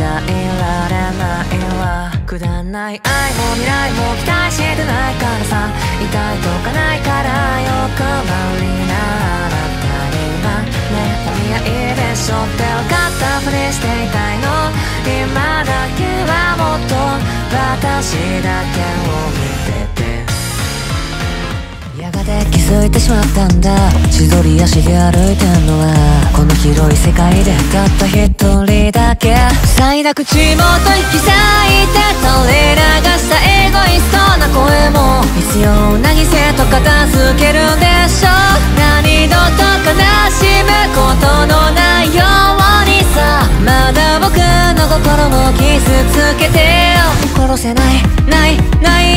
じゃいられないわくだんない愛も未来も期待してないからさ痛いとかないからよく周りならたりはねお見合いでしょって分かったふりしていたいの今だけはもっと私だけを見てて。やがて気づいてしまったんだ。千鳥足で歩いてんのはこの広い世界でたった一人。だけ。塞いだ口元引き裂いて垂れ流したエゴイストな声も。必要な犠牲と片付けるんでしょ。う何度と悲しむことのないようにさ。まだ僕の心も傷つけてよ。殺せないないない。